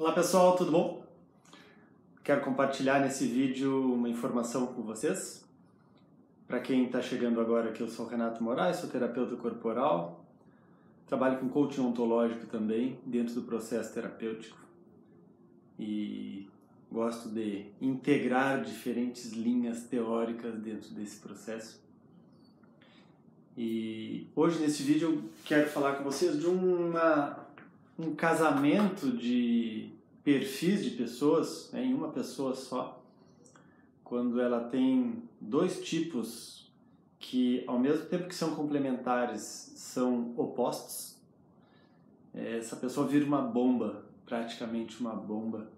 Olá pessoal, tudo bom? Quero compartilhar nesse vídeo uma informação com vocês. Para quem está chegando agora aqui, eu sou Renato Moraes, sou terapeuta corporal, trabalho com coaching ontológico também dentro do processo terapêutico e gosto de integrar diferentes linhas teóricas dentro desse processo. E hoje nesse vídeo eu quero falar com vocês de uma, um casamento de perfis de pessoas né, em uma pessoa só, quando ela tem dois tipos que, ao mesmo tempo que são complementares, são opostos, essa pessoa vira uma bomba, praticamente uma bomba.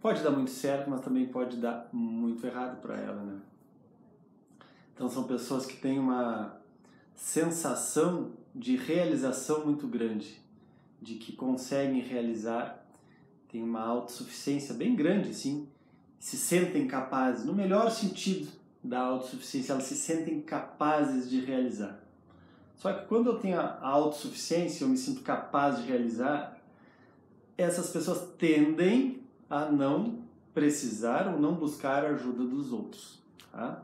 Pode dar muito certo, mas também pode dar muito errado para ela, né? Então são pessoas que têm uma sensação de realização muito grande, de que conseguem realizar, tem uma autossuficiência bem grande, sim, se sentem capazes, no melhor sentido da autossuficiência, elas se sentem capazes de realizar. Só que quando eu tenho a autossuficiência, eu me sinto capaz de realizar, essas pessoas tendem a não precisar ou não buscar a ajuda dos outros. Tá?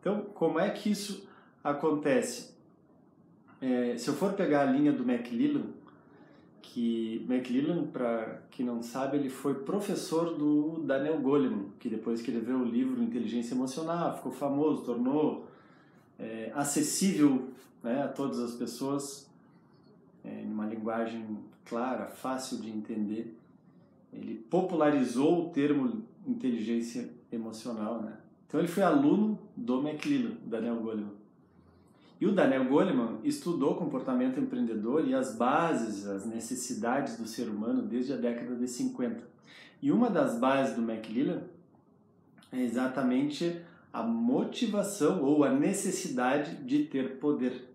Então, como é que isso acontece? É, se eu for pegar a linha do McLellan, que McLellan, para quem não sabe, ele foi professor do Daniel Goleman, que depois escreveu o livro Inteligência Emocional, ficou famoso, tornou é, acessível né, a todas as pessoas, é, em uma linguagem clara, fácil de entender. Ele popularizou o termo inteligência emocional. Né? Então ele foi aluno do McLellan, Daniel Goleman. E o Daniel Goleman estudou comportamento empreendedor e as bases, as necessidades do ser humano desde a década de 50. E uma das bases do McLellan é exatamente a motivação ou a necessidade de ter poder.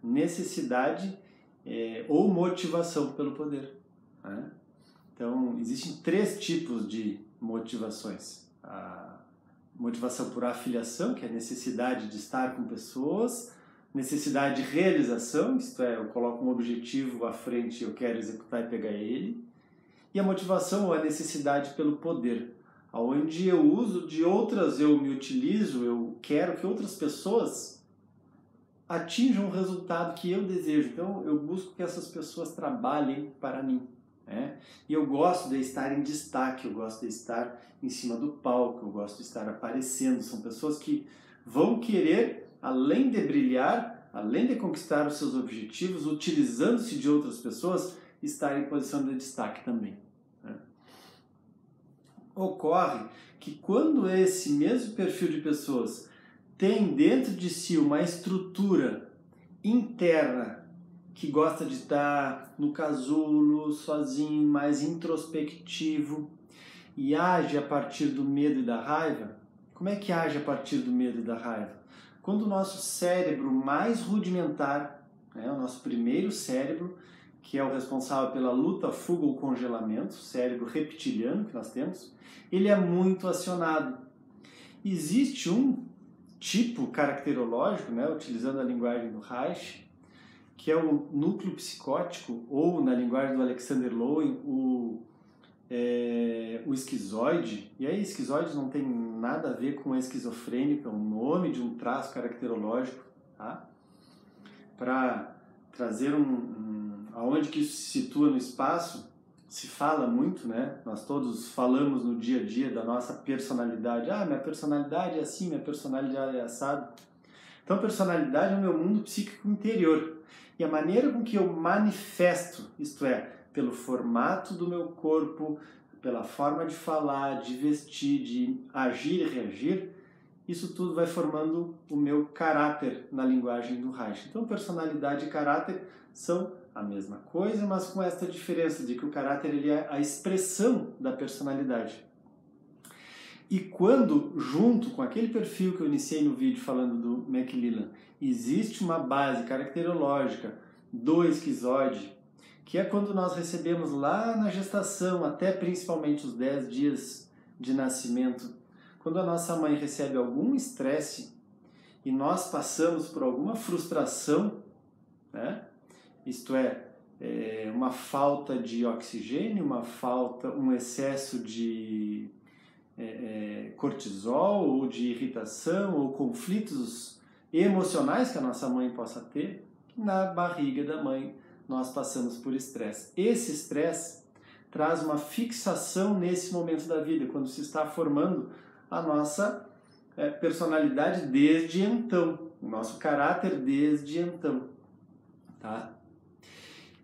Necessidade é, ou motivação pelo poder. Né? Então, existem três tipos de motivações. A motivação por afiliação, que é a necessidade de estar com pessoas, necessidade de realização, isto é, eu coloco um objetivo à frente eu quero executar e pegar ele, e a motivação ou a necessidade pelo poder, onde eu uso de outras, eu me utilizo, eu quero que outras pessoas atinjam o resultado que eu desejo. Então eu busco que essas pessoas trabalhem para mim. Né? E eu gosto de estar em destaque, eu gosto de estar em cima do palco, eu gosto de estar aparecendo. São pessoas que vão querer, além de brilhar, além de conquistar os seus objetivos, utilizando-se de outras pessoas, estar em posição de destaque também. Né? Ocorre que quando esse mesmo perfil de pessoas tem dentro de si uma estrutura interna que gosta de estar no casulo, sozinho, mais introspectivo e age a partir do medo e da raiva, como é que age a partir do medo e da raiva? Quando o nosso cérebro mais rudimentar, né, o nosso primeiro cérebro, que é o responsável pela luta, fuga ou congelamento, cérebro reptiliano que nós temos, ele é muito acionado. Existe um tipo caracterológico, né, utilizando a linguagem do Reich, que é o núcleo psicótico, ou na linguagem do Alexander Lowen, o é, o esquizoide, e aí esquizoide não tem nada a ver com esquizofrênico, é um nome de um traço caracterológico, tá? Para trazer um, um, aonde que isso se situa no espaço, se fala muito, né? Nós todos falamos no dia a dia da nossa personalidade. Ah, minha personalidade é assim, minha personalidade é assado. Então, personalidade é o meu mundo psíquico interior. E a maneira com que eu manifesto, isto é, pelo formato do meu corpo, pela forma de falar, de vestir, de agir e reagir, isso tudo vai formando o meu caráter na linguagem do Reich. Então, personalidade e caráter são a mesma coisa, mas com esta diferença de que o caráter ele é a expressão da personalidade. E quando, junto com aquele perfil que eu iniciei no vídeo falando do McLellan, existe uma base caracterológica do esquizoide, que é quando nós recebemos lá na gestação, até principalmente os 10 dias de nascimento, quando a nossa mãe recebe algum estresse e nós passamos por alguma frustração, né? isto é, é, uma falta de oxigênio, uma falta, um excesso de é, é, cortisol ou de irritação ou conflitos emocionais que a nossa mãe possa ter, na barriga da mãe nós passamos por estresse. Esse estresse traz uma fixação nesse momento da vida, quando se está formando a nossa é, personalidade desde então, o nosso caráter desde então, tá?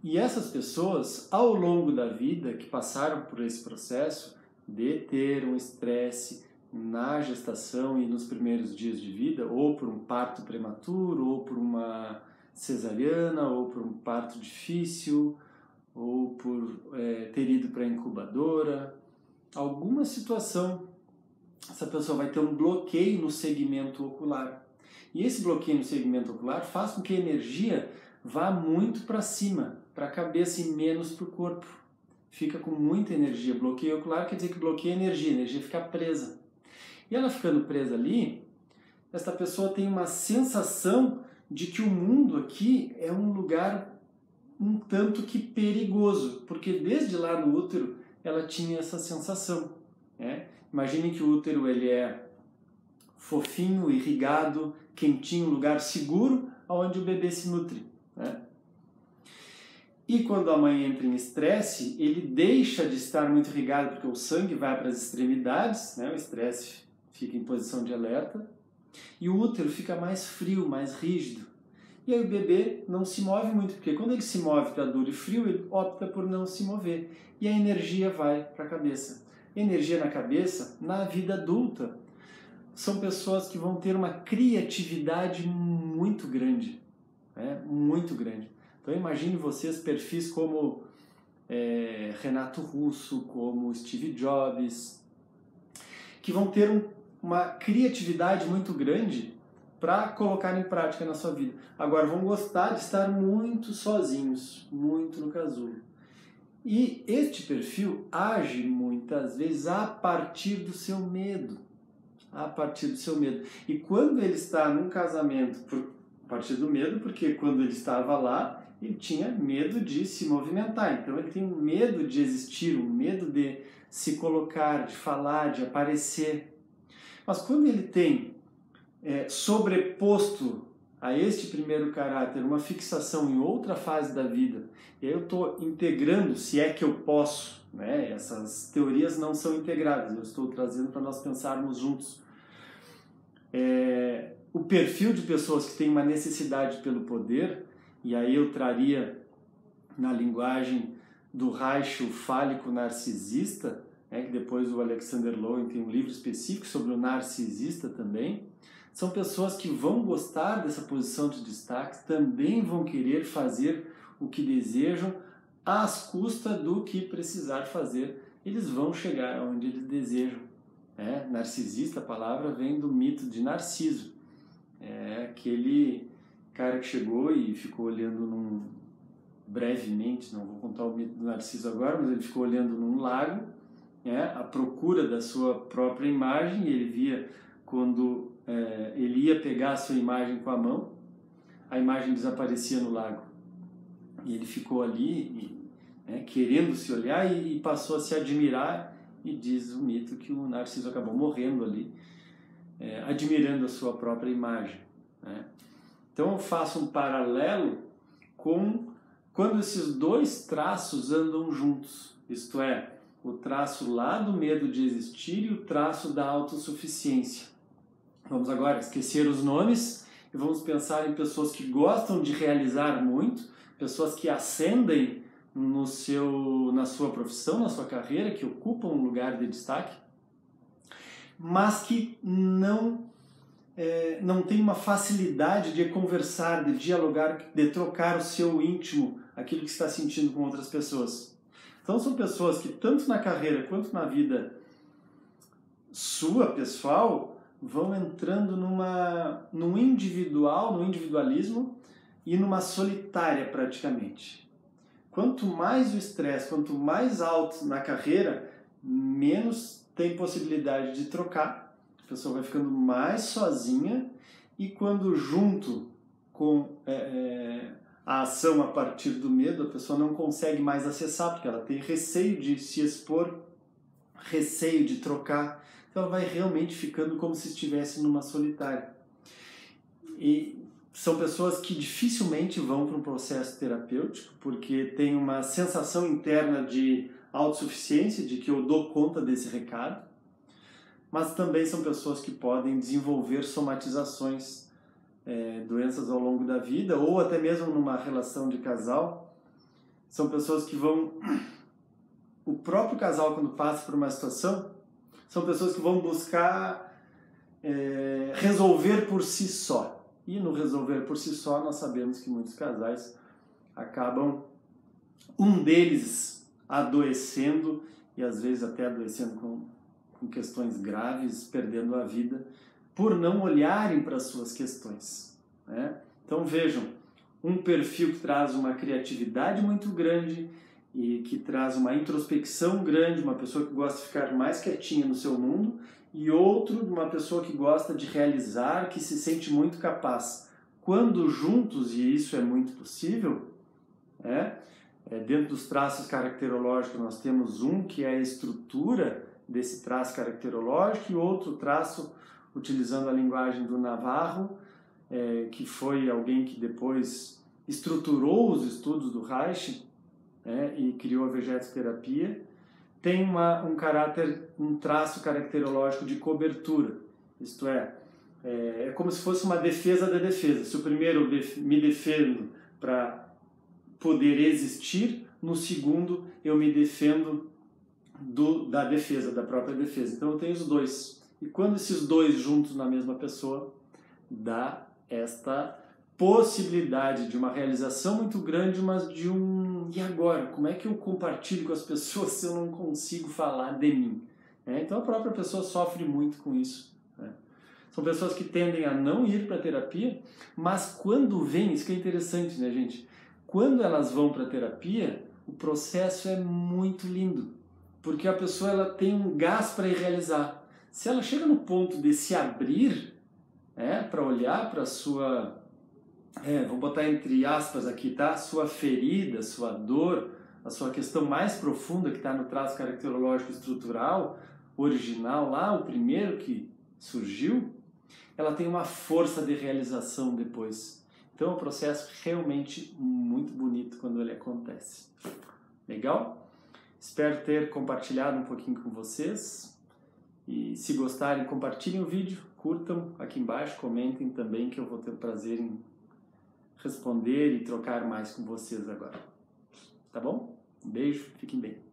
E essas pessoas, ao longo da vida, que passaram por esse processo de ter um estresse na gestação e nos primeiros dias de vida, ou por um parto prematuro, ou por uma cesariana, ou por um parto difícil, ou por é, ter ido para a incubadora, alguma situação, essa pessoa vai ter um bloqueio no segmento ocular. E esse bloqueio no segmento ocular faz com que a energia vá muito para cima, para a cabeça e menos para o corpo. Fica com muita energia. Bloqueio ocular quer dizer que bloqueia a energia, a energia fica presa. E ela ficando presa ali, esta pessoa tem uma sensação de que o mundo aqui é um lugar um tanto que perigoso, porque desde lá no útero ela tinha essa sensação. Né? Imagine que o útero ele é fofinho, irrigado, quentinho, lugar seguro, onde o bebê se nutre. Né? E quando a mãe entra em estresse, ele deixa de estar muito irrigado porque o sangue vai para as extremidades, né? o estresse fica em posição de alerta, e o útero fica mais frio, mais rígido. E aí o bebê não se move muito, porque quando ele se move está duro e frio, ele opta por não se mover. E a energia vai para a cabeça. Energia na cabeça, na vida adulta, são pessoas que vão ter uma criatividade muito grande né? muito grande. Então imagine vocês perfis como é, Renato Russo, como Steve Jobs, que vão ter um, uma criatividade muito grande para colocar em prática na sua vida. Agora vão gostar de estar muito sozinhos, muito no casulo. E este perfil age muitas vezes a partir do seu medo. A partir do seu medo. E quando ele está num casamento por a partir do medo, porque quando ele estava lá, ele tinha medo de se movimentar. Então ele tem um medo de existir, um medo de se colocar, de falar, de aparecer. Mas quando ele tem é, sobreposto a este primeiro caráter uma fixação em outra fase da vida, e aí eu estou integrando, se é que eu posso, né? essas teorias não são integradas, eu estou trazendo para nós pensarmos juntos. É, o perfil de pessoas que têm uma necessidade pelo poder, e aí eu traria na linguagem do Reich fálico narcisista, né, que depois o Alexander Lowen tem um livro específico sobre o narcisista também, são pessoas que vão gostar dessa posição de destaque, também vão querer fazer o que desejam às custas do que precisar fazer. Eles vão chegar onde eles desejam. É, narcisista, a palavra vem do mito de Narciso. É aquele cara que chegou e ficou olhando num brevemente, não vou contar o mito do Narciso agora, mas ele ficou olhando num lago, é, à procura da sua própria imagem, e ele via quando é, ele ia pegar a sua imagem com a mão, a imagem desaparecia no lago. E ele ficou ali, é, querendo se olhar, e, e passou a se admirar, e diz o mito que o Narciso acabou morrendo ali, é, admirando a sua própria imagem. Né? Então eu faço um paralelo com quando esses dois traços andam juntos, isto é, o traço lá do medo de existir e o traço da autossuficiência. Vamos agora esquecer os nomes e vamos pensar em pessoas que gostam de realizar muito, pessoas que ascendem no seu, na sua profissão, na sua carreira, que ocupam um lugar de destaque mas que não é, não tem uma facilidade de conversar, de dialogar, de trocar o seu íntimo, aquilo que está sentindo com outras pessoas. Então são pessoas que tanto na carreira quanto na vida sua pessoal vão entrando numa num individual, no individualismo e numa solitária praticamente. Quanto mais o estresse, quanto mais alto na carreira, menos tem possibilidade de trocar, a pessoa vai ficando mais sozinha e quando junto com é, é, a ação a partir do medo, a pessoa não consegue mais acessar, porque ela tem receio de se expor, receio de trocar. Então ela vai realmente ficando como se estivesse numa solitária. E são pessoas que dificilmente vão para um processo terapêutico, porque tem uma sensação interna de autossuficiência, de que eu dou conta desse recado, mas também são pessoas que podem desenvolver somatizações, é, doenças ao longo da vida, ou até mesmo numa relação de casal. São pessoas que vão. O próprio casal, quando passa por uma situação, são pessoas que vão buscar é, resolver por si só. E no resolver por si só, nós sabemos que muitos casais acabam um deles adoecendo e às vezes até adoecendo com, com questões graves, perdendo a vida por não olharem para as suas questões. Né? Então vejam, um perfil que traz uma criatividade muito grande e que traz uma introspecção grande, uma pessoa que gosta de ficar mais quietinha no seu mundo, e outro, uma pessoa que gosta de realizar, que se sente muito capaz. Quando juntos, e isso é muito possível, é, é, dentro dos traços caracterológicos nós temos um que é a estrutura desse traço caracterológico e outro traço utilizando a linguagem do Navarro, é, que foi alguém que depois estruturou os estudos do Reich é, e criou a vegetoterapia, tem uma, um caráter, um traço caracterológico de cobertura, isto é, é, é como se fosse uma defesa da defesa. Se o primeiro me defendo para poder existir, no segundo eu me defendo do, da defesa, da própria defesa. Então eu tenho os dois. E quando esses dois juntos na mesma pessoa, dá esta possibilidade de uma realização muito grande, mas de um. E agora? Como é que eu compartilho com as pessoas se eu não consigo falar de mim? É, então a própria pessoa sofre muito com isso. Né? São pessoas que tendem a não ir para terapia, mas quando vem, isso que é interessante, né, gente? Quando elas vão para terapia, o processo é muito lindo, porque a pessoa ela tem um gás para realizar. Se ela chega no ponto de se abrir, é, para olhar para a sua, é, vou botar entre aspas aqui, tá? Sua ferida, sua dor, a sua questão mais profunda que está no traço caracterológico estrutural, original lá, o primeiro que surgiu, ela tem uma força de realização depois. Então é um processo realmente muito bonito quando ele acontece. Legal? Espero ter compartilhado um pouquinho com vocês. E se gostarem, compartilhem o vídeo, curtam aqui embaixo, comentem também que eu vou ter o prazer em responder e trocar mais com vocês agora. Tá bom? Um beijo, fiquem bem.